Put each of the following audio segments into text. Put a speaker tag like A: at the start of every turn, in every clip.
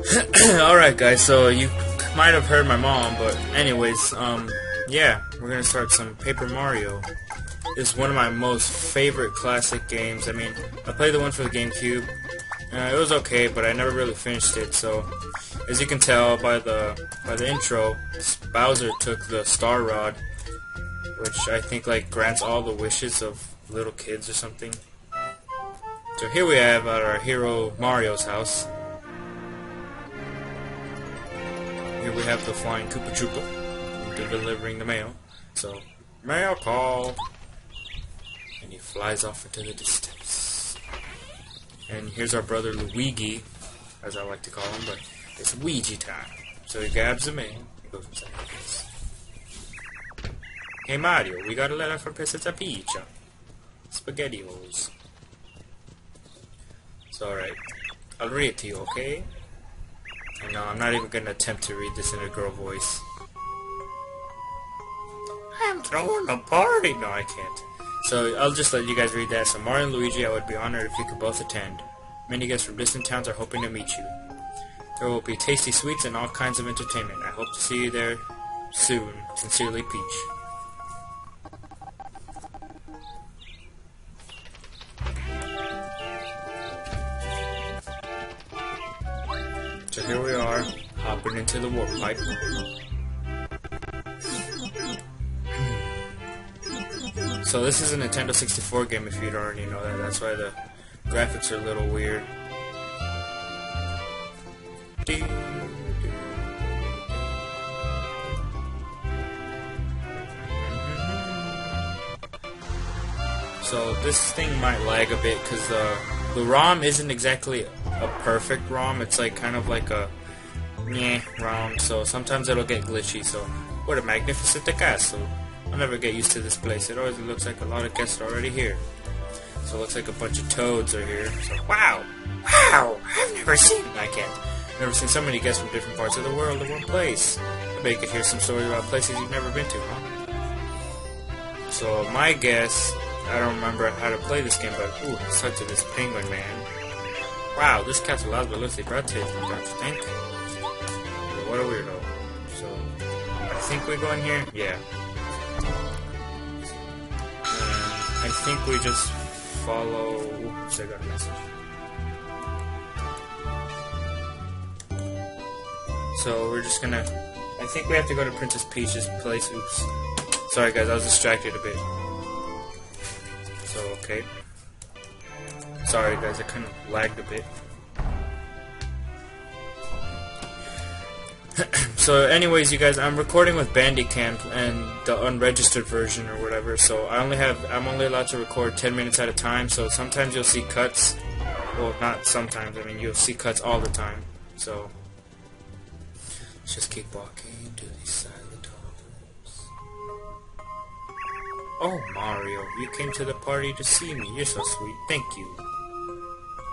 A: Alright guys, so you might have heard my mom, but anyways, um, yeah, we're gonna start some Paper Mario. It's one of my most favorite classic games. I mean, I played the one for the GameCube. Uh, it was okay, but I never really finished it, so as you can tell by the by the intro, Bowser took the Star Rod, which I think like grants all the wishes of little kids or something. So here we have at our hero Mario's house. Here we have the flying Koopa Troopa delivering the mail. So, mail call! And he flies off into the distance. And here's our brother Luigi, as I like to call him, but it's Ouija time. So he grabs the mail, he goes inside this. Hey Mario, we got a letter from Pizza Pizza. SpaghettiOs. So alright, I'll read it to you, okay? No, I'm not even gonna attempt to read this in a girl voice. I'm throwing a party! No, I can't. So, I'll just let you guys read that. So, Mario and Luigi, I would be honored if you could both attend. Many guests from distant towns are hoping to meet you. There will be tasty sweets and all kinds of entertainment. I hope to see you there soon. Sincerely, Peach. Here we are, hopping into the warp pipe. So this is a Nintendo 64 game if you don't already know that. That's why the graphics are a little weird. So this thing might lag a bit because the the ROM isn't exactly a perfect ROM. It's like kind of like a meh ROM. So sometimes it'll get glitchy. So what a magnificent castle! I'll never get used to this place. It always looks like a lot of guests are already here. So it looks like a bunch of toads are here. So wow, wow! I've never seen. I can't. I've Never seen so many guests from different parts of the world in one place. I bet you could hear some stories about places you've never been to, huh? So my guess I don't remember how to play this game, but ooh, talk to this penguin man. Wow, this castle allows but looks like breathtaking, don't you think? What a weirdo. So, I think we go in here? Yeah. I think we just follow... Oops, I got a message. So, we're just gonna... I think we have to go to Princess Peach's place. Oops. Sorry guys, I was distracted a bit. So, okay. Sorry guys, I kind of lagged a bit. so anyways, you guys, I'm recording with Bandicam and the unregistered version or whatever, so I only have, I'm only allowed to record 10 minutes at a time, so sometimes you'll see cuts. Well, not sometimes, I mean, you'll see cuts all the time. So, let's just keep walking to these silent halls. Oh, Mario, you came to the party to see me. You're so sweet. Thank you.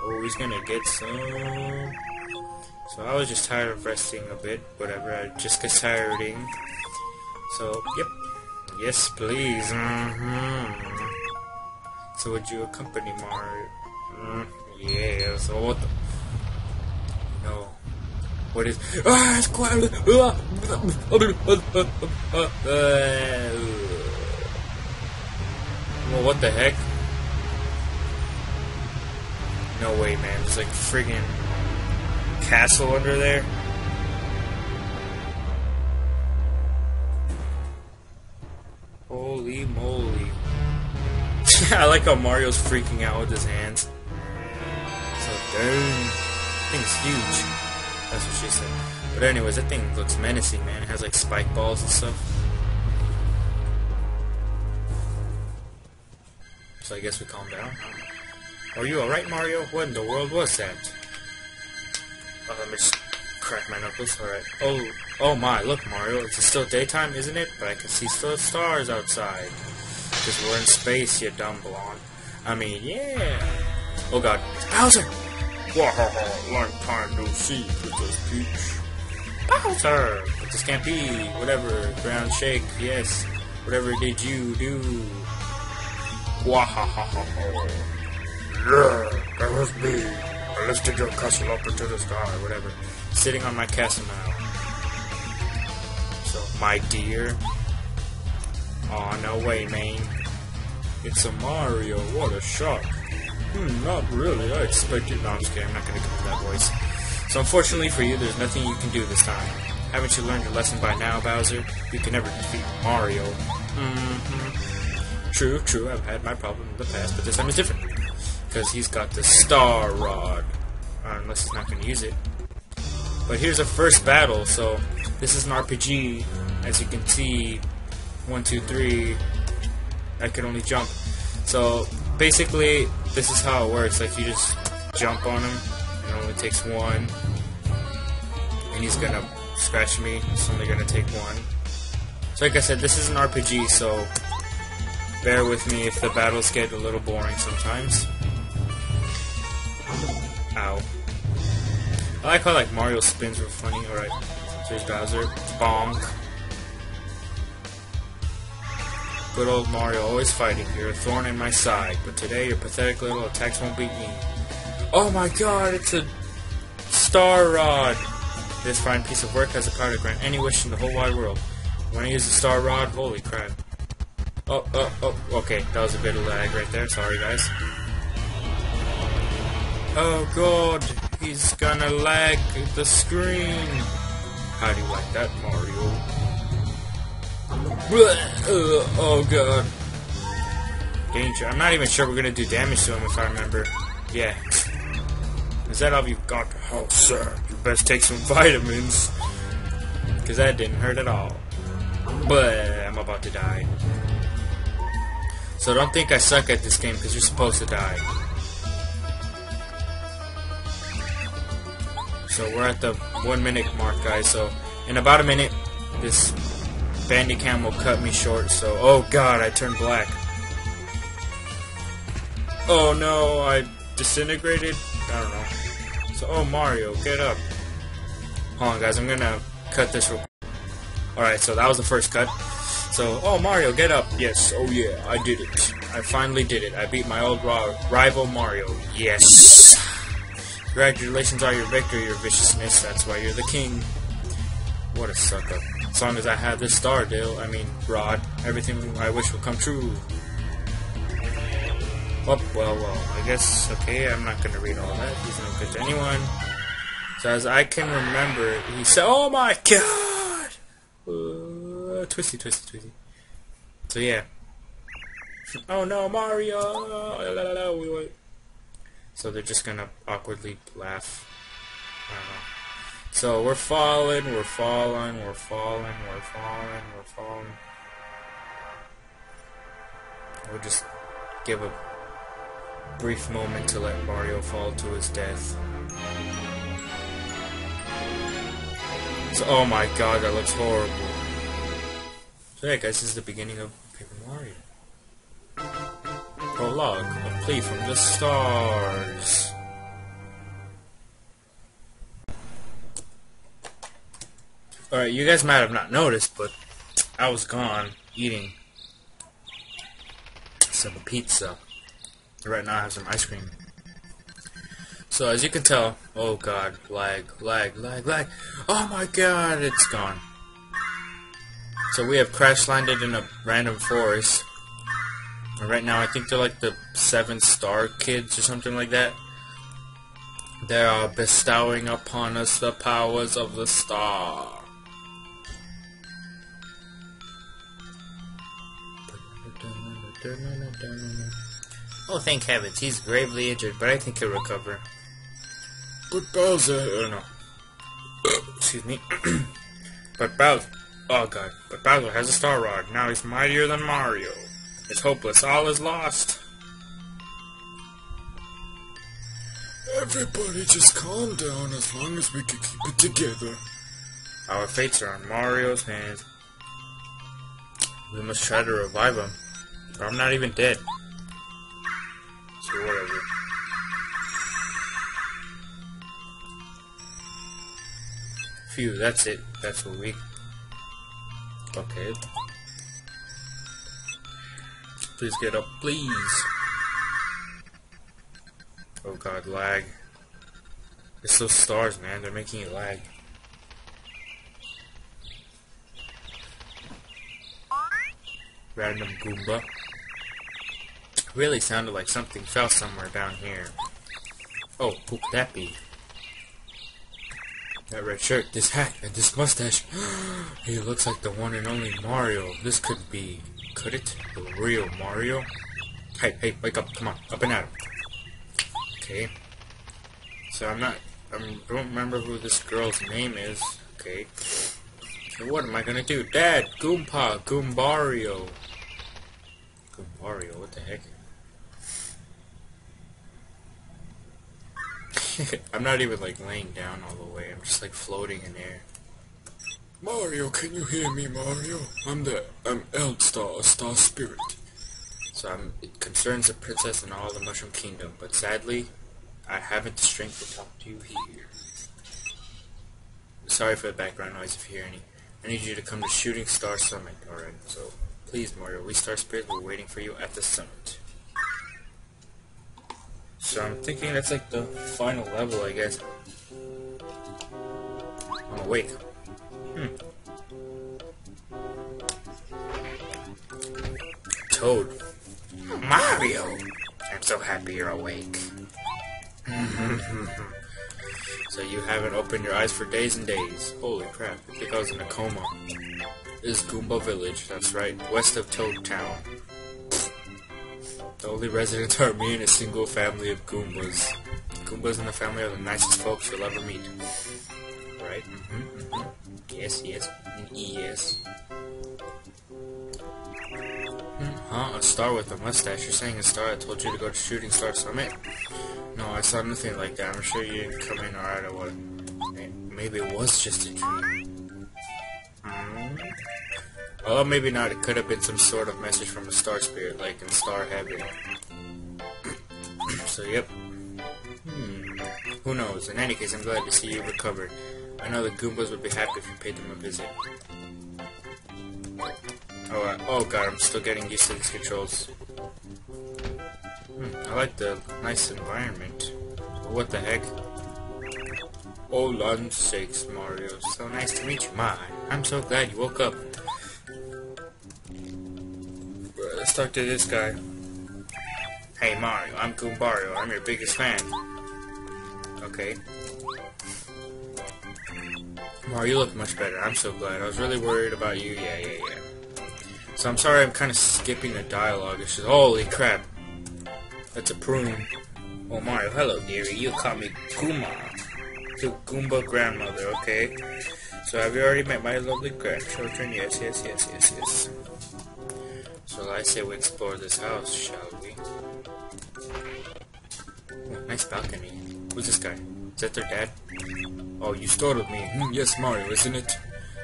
A: Oh, he's gonna get some. So I was just tired of resting a bit. Whatever, I just get tiring. So, yep. Yes, please. Mm -hmm. So would you accompany Mario? Mm, yeah, so what the... No. What is... Ah, it's quiet! Well, what the heck? No way, man. There's like friggin' castle under there. Holy moly. I like how Mario's freaking out with his hands. So, dang. Thing's huge. That's what she said. But anyways, that thing looks menacing, man. It has like spike balls and stuff. So I guess we calm down. Are you alright, Mario? What in the world was that? Oh, let me just crack my knuckles. Alright. Oh, oh my, look, Mario. It's still daytime, isn't it? But I can see still stars outside. Because we're in space, you dumb blonde. I mean, yeah. Oh god. Bowser! Wahaha, long time no see, Princess Peach. Bowser! But this can't be. Whatever. Ground shake, yes. Whatever did you do? Wahahaha.
B: Yeah, that was me.
A: I lifted your castle up into the sky, whatever. Sitting on my castle now. So, my dear. Oh, no way, man. It's a Mario, what a shock. Hmm, not really, I expected... No, I'm just kidding, I'm not gonna go with that voice. So unfortunately for you, there's nothing you can do this time. Haven't you learned your lesson by now, Bowser? You can never defeat Mario. Mm-hmm. True, true, I've had my problem in the past, but this time is different. Because he's got the Star Rod. Uh, unless he's not going to use it. But here's a first battle, so this is an RPG. As you can see, one, two, three, I can only jump. So basically, this is how it works. Like you just jump on him, and it only takes one, and he's gonna scratch me. It's only gonna take one. So like I said, this is an RPG, so bear with me if the battles get a little boring sometimes. Ow. I like how like Mario spins were funny. Alright, so here's Bowser. Bonk. Good old Mario, always fighting. You're a thorn in my side, but today your pathetic little attacks won't beat me. Oh my god, it's a Star Rod! This fine piece of work has the power to grant any wish in the whole wide world. When I use the Star Rod, holy crap. Oh, oh, oh, okay, that was a bit of lag right there, sorry guys. Oh god, he's gonna lag the screen. How do you like that, Mario? oh god. Danger. I'm not even sure we're gonna do damage to him if I remember. Yeah. Is that all you've got? Oh, sir. You best take some vitamins. Because that didn't hurt at all. But I'm about to die. So don't think I suck at this game because you're supposed to die. So we're at the one minute mark, guys. So in about a minute, this Bandicam will cut me short, so... Oh god, I turned black. Oh no, I disintegrated? I don't know. So, oh Mario, get up. Hold on guys, I'm gonna cut this real quick. Alright, so that was the first cut. So, oh Mario, get up. Yes, oh yeah, I did it. I finally did it. I beat my old rival Mario. Yes! Congratulations on your victory, your viciousness. That's why you're the king. What a sucker. As long as I have this star, Dale, I mean, Rod, everything I wish will come true. Well, well, well, I guess, okay, I'm not gonna read all that. He's no good to anyone. So as I can remember, he said, oh my god! Uh, twisty, twisty, twisty. So yeah. Oh no, Mario! So they're just gonna awkwardly laugh. I don't know. So we're falling, we're falling, we're falling, we're falling, we're falling. We'll just give a brief moment to let Mario fall to his death. So, oh my god, that looks horrible. So yeah guys, this is the beginning of Paper Mario. Prologue, a plea from the stars. Alright, you guys might have not noticed, but I was gone eating some pizza. Right now I have some ice cream. So as you can tell, oh god, lag, lag, lag, lag. Oh my god, it's gone. So we have crash landed in a random forest. Right now I think they're like the seven star kids or something like that. They are bestowing upon us the powers of the star. Oh, thank heavens, he's gravely injured, but I think he'll recover. But Bowser, oh no. Excuse me. but Bowser, oh god, but Bowser has a Star Rod. Now he's mightier than Mario. It's hopeless. All is lost. Everybody just calm down as long as we can keep it together. Our fates are in Mario's hands. We must try to revive him. But I'm not even dead. So whatever. Phew, that's it. That's what we... Okay. Please get up, please. Oh god, lag. It's those stars, man. They're making it lag. Random Goomba. Really sounded like something fell somewhere down here. Oh, who could that be? That red shirt, this hat, and this mustache. he looks like the one and only Mario. This could be... Could it? The real Mario? Hey, hey, wake up. Come on. Up and at him. Okay. So I'm not... I don't remember who this girl's name is. Okay. So what am I gonna do? Dad! Goompa! Goombario! Goombario, what the heck? I'm not even like laying down all the way. I'm just like floating in air.
B: Mario, can you hear me, Mario? I'm the um, I'm Eldstar, a star spirit.
A: So I'm, it concerns the princess and all the Mushroom Kingdom, but sadly, I haven't the strength to talk to you here. Sorry for the background noise if you hear any. I need you to come to Shooting Star Summit, alright? So, please, Mario, we Star Spirit, we're waiting for you at the summit. So I'm thinking that's like the final level, I guess. I'm awake. Toad. Mario! I'm so happy you're awake. so you haven't opened your eyes for days and days. Holy crap, I think I was in a coma. This is Goomba Village, that's right, west of Toad Town. The only residents are me and a single family of Goombas. Goombas in the family are the nicest folks you'll ever meet. Yes, yes. Hmm, huh? A star with a mustache. You're saying a star that told you to go to Shooting Star Summit? No, I saw nothing like that. I'm sure you didn't come in alright or what. Maybe it was just a dream. Mm. Well, maybe not. It could have been some sort of message from a star spirit, like in Star Heaven. so, yep. Hmm. Who knows? In any case, I'm glad to see you recovered. I know the Goombas would be happy if you paid them a visit. Oh, uh, oh god, I'm still getting used to these controls. Hmm, I like the nice environment. What the heck? Oh, land's sakes, Mario. So nice to meet you. My, I'm so glad you woke up. Let's talk to this guy. Hey Mario, I'm Goombario. I'm your biggest fan. Okay. Mario, you look much better. I'm so glad. I was really worried about you. Yeah, yeah, yeah. So I'm sorry I'm kind of skipping the dialogue. It's just, holy crap. That's a prune. Oh Mario, hello dearie. You call me Gooma. The Goomba grandmother, okay? So have you already met my lovely grandchildren? Yes, yes, yes, yes, yes. So I say we explore this house, shall we? Oh, nice balcony. Who's this guy? Is that their dad? Oh, you startled me. Mm, yes, Mario, isn't it?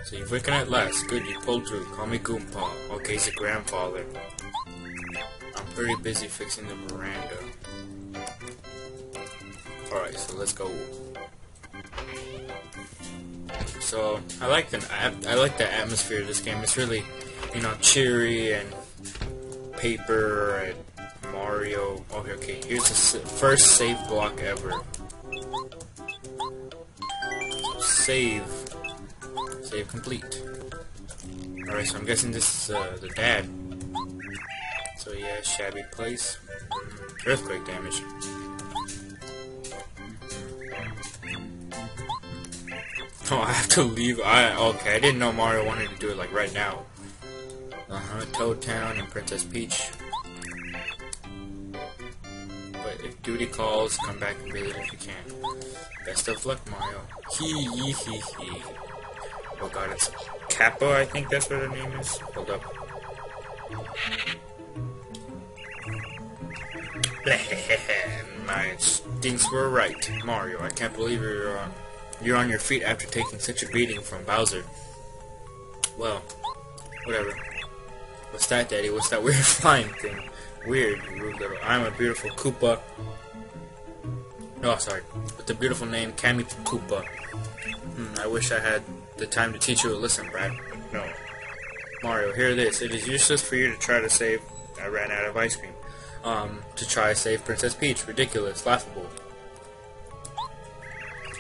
A: So you've waken at last. Good, you pulled through. Call me Goompa. Okay, he's a grandfather. I'm pretty busy fixing the veranda. Alright, so let's go. So I like the I like the atmosphere of this game. It's really, you know, cheery and paper and Mario. Okay, okay. Here's the first save block ever. Save. Save complete. Alright, so I'm guessing this is uh, the dad. So yeah, shabby place. Earthquake damage. Oh, I have to leave. I okay. I didn't know Mario wanted to do it like right now. Uh huh. Toad Town and Princess Peach. Duty calls, come back visit if you can. Best of luck, Mario. Hee hee hee hee. Oh god, it's Kappa. I think that's what her name is. Hold up. My instincts were right, Mario. I can't believe you're on. You're on your feet after taking such a beating from Bowser. Well, whatever. What's that, Daddy? What's that weird flying thing? Weird. I'm a beautiful Koopa. Oh, sorry. With the beautiful name, Kammy Koopa. Hmm, I wish I had the time to teach you a lesson, Brad. No. Mario, hear this. It is useless for you to try to save... I ran out of ice cream. Um, to try to save Princess Peach. Ridiculous. Laughable.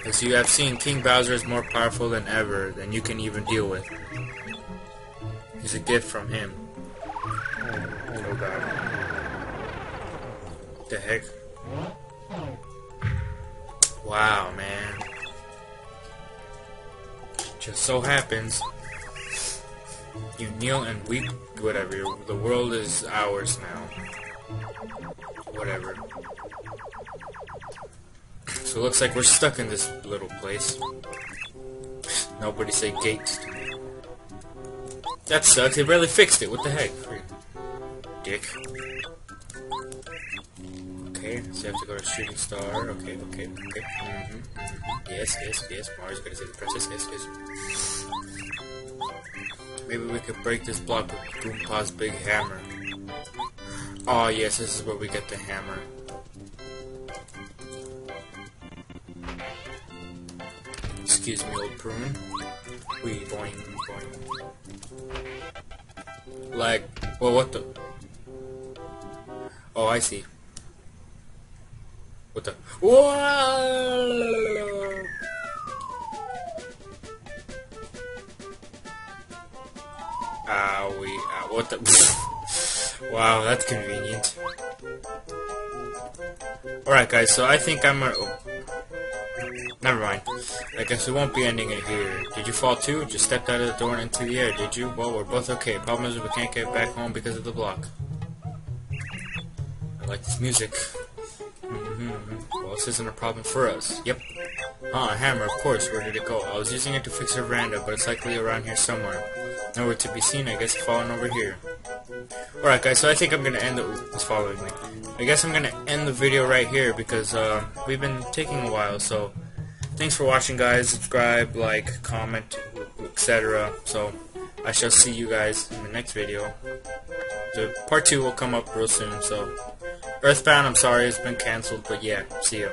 A: As you have seen, King Bowser is more powerful than ever than you can even deal with. He's a gift from him. Oh god. What the heck? Wow, man. Just so happens you kneel and weep, whatever. The world is ours now. Whatever. So it looks like we're stuck in this little place. Nobody say gates to me. That sucks. They barely fixed it. What the heck? Dick. So you have to go to Shooting Star. Okay, okay, okay. Mm -hmm. Yes, yes, yes. Mario's gonna save the princess. Yes, yes. Maybe we could break this block with Goompa's big hammer. Oh yes, this is where we get the hammer. Excuse me, old prune. We boing boing. Like, well, what the? Oh, I see. What the? Whoa! Ah, uh, we, what the? wow, that's convenient. Alright guys, so I think I'm. Oh. Never mind. I guess we won't be ending it here. Did you fall too? Just stepped out of the door and into the air, did you? Well, we're both okay. Problem is we can't get back home because of the block. I like this music. This isn't a problem for us. Yep. Ah, a hammer, of course. Where did it go? I was using it to fix a veranda, but it's likely around here somewhere. Nowhere to be seen, I guess falling over here. Alright guys, so I think I'm gonna end the following me. I guess I'm gonna end the video right here because uh, we've been taking a while, so thanks for watching guys. Subscribe, like, comment, etc. So I shall see you guys in the next video. The part two will come up real soon, so Earthbound, I'm sorry, it's been cancelled, but yeah, see ya.